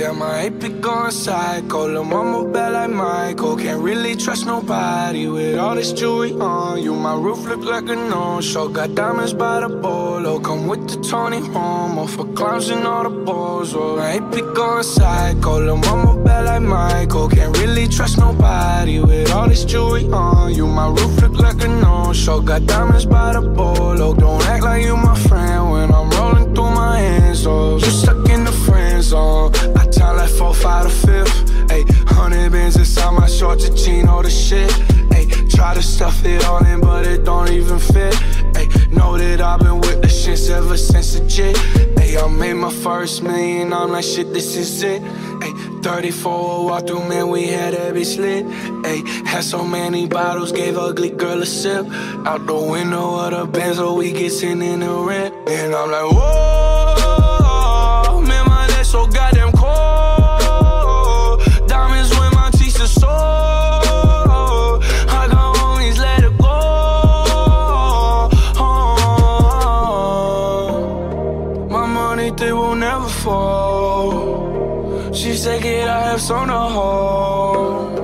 Damn, I ain't be going psycho. Lil' mama bad like Michael. Can't really trust nobody with all this jewelry on you. My roof look like a no-show. Got diamonds by the bolo. Come with the Tony Romo for clowns and all the balls. Oh, I ain't be going psycho. Lil' mama bad like Michael. Can't really trust nobody with all this jewelry on you. My roof look like a no-show. Got diamonds by the bolo. Inside my shorts, a the shit. Ayy, try to stuff it all in, but it don't even fit. Ayy, know that I've been with the shits ever since the jit. Ayy, I made my first million, I'm like, shit, this is it. Ayy, 34 walk through, man, we had every slit. Ayy, had so many bottles, gave ugly girl a sip. Out the window of the Benz, so we get sitting in the rent. And I'm like, whoa, 23 will never fall. She said, "Kid, I have so no hope.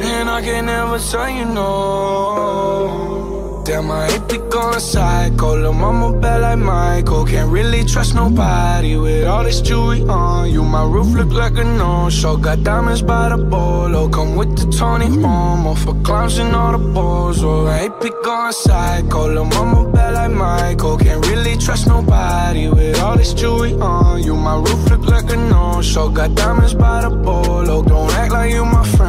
And I can never tell you no. Damn, I ain't be going psycho. Lil' mama bad like Michael. Can't really trust nobody with all this jewelry on you. My roof look like a no-show. Got diamonds by the bolo. Come with the Tony Romo for clowns and all the balls. Oh, I ain't be going psycho. Lil' mama bad like Michael. Can't really trust nobody with all this jewelry on you. My roof look like a no-show. Got diamonds by the bolo. Don't act like you my friend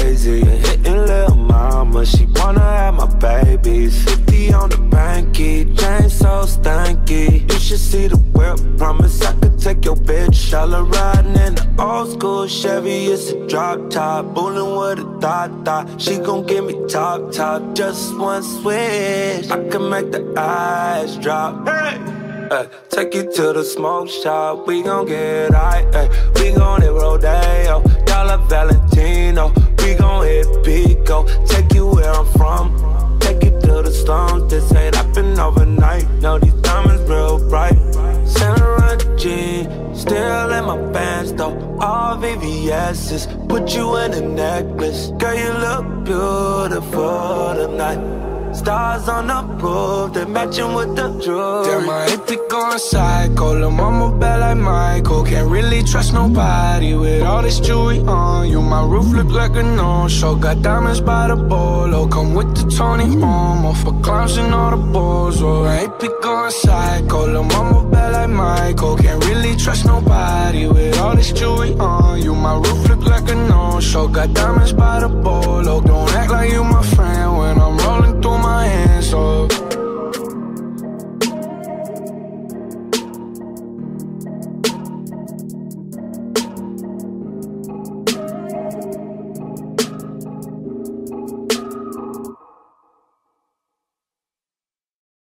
crazy. Hitting little mama, she wanna have my babies. 50 on the banky, chain so stanky. You should see the whip, promise I could take your bitch. All riding in the old school Chevy, it's a drop top. Bullin' with a thought thought. She gon' give me top top, just one switch. I can make the eyes drop. Hey! Take you to the smoke shop, we gon' get high. Ay, we gon' hit Rodeo, Dollar Valentino. We gon' hit Pico, take you where I'm from. Take you to the slums, this ain't happen overnight. No, these diamonds real bright. Saint jean, still in my pants though. All VVS's, put you in a necklace. Girl, you look beautiful tonight. Stars on the roof, they matching with the jewelry. Damn, ain't be going psycho. Lil' mama bad like Michael. Can't really trust nobody with all this jewelry on you. My roof look like a no-show. Got diamonds by the bolo. Come with the Tony Romo for clowns and all the balls. Oh, ain't be going psycho. Lil' mama bad like Michael. Can't really trust nobody with all this jewelry on you. My roof look like a no-show. Got diamonds by the bolo. Don't act like you my friend